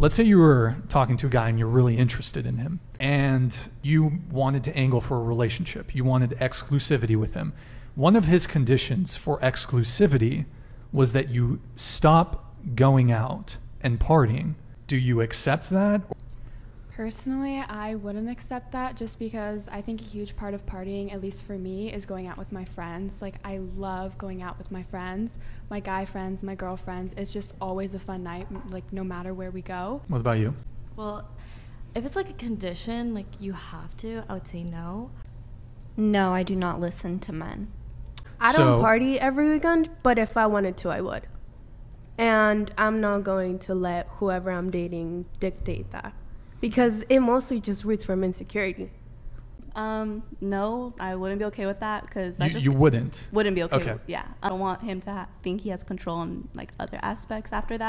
let's say you were talking to a guy and you're really interested in him and you wanted to angle for a relationship. You wanted exclusivity with him. One of his conditions for exclusivity was that you stop going out and partying. Do you accept that? Personally, I wouldn't accept that just because I think a huge part of partying, at least for me, is going out with my friends. Like, I love going out with my friends, my guy friends, my girlfriends. It's just always a fun night, like, no matter where we go. What about you? Well, if it's like a condition, like you have to, I would say no. No, I do not listen to men. I So- don't party every weekend, but if I wanted to, I would. And I'm not going to let whoever I'm dating dictate that because it mostly just roots from insecurity. Um, no, I wouldn't be okay with that because You, just you wouldn't. wouldn't be okay. Okay. With, yeah, I don't want him to ha- think he has control on like other aspects after that.